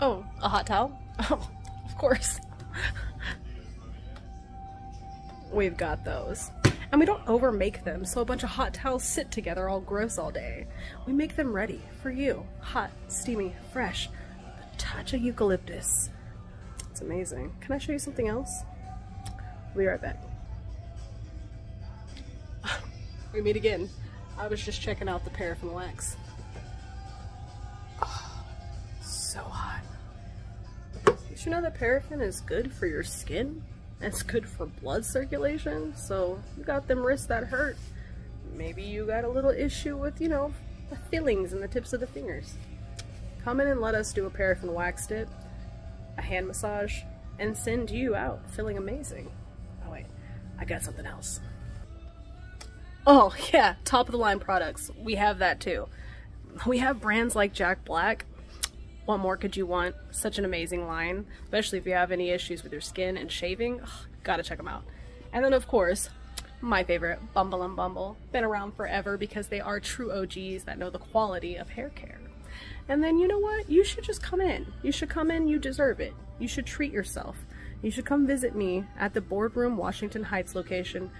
Oh, a hot towel? Oh, of course. We've got those. And we don't over make them so a bunch of hot towels sit together all gross all day. We make them ready for you. Hot, steamy, fresh. A touch of eucalyptus. It's amazing. Can I show you something else? We'll be right back. we meet again. I was just checking out the paraffin wax. Did you know that paraffin is good for your skin? It's good for blood circulation, so you got them wrists that hurt. Maybe you got a little issue with, you know, the fillings in the tips of the fingers. Come in and let us do a paraffin wax dip, a hand massage, and send you out feeling amazing. Oh wait, I got something else. Oh yeah, top of the line products. We have that too. We have brands like Jack Black, what more could you want? Such an amazing line, especially if you have any issues with your skin and shaving. Ugh, gotta check them out. And then, of course, my favorite, Bumble and Bumble. Been around forever because they are true OGs that know the quality of hair care. And then, you know what? You should just come in. You should come in. You deserve it. You should treat yourself. You should come visit me at the Boardroom Washington Heights location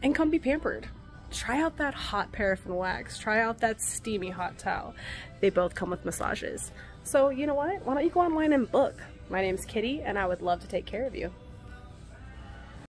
and come be pampered try out that hot paraffin wax, try out that steamy hot towel. They both come with massages. So you know what? Why don't you go online and book? My name's Kitty and I would love to take care of you.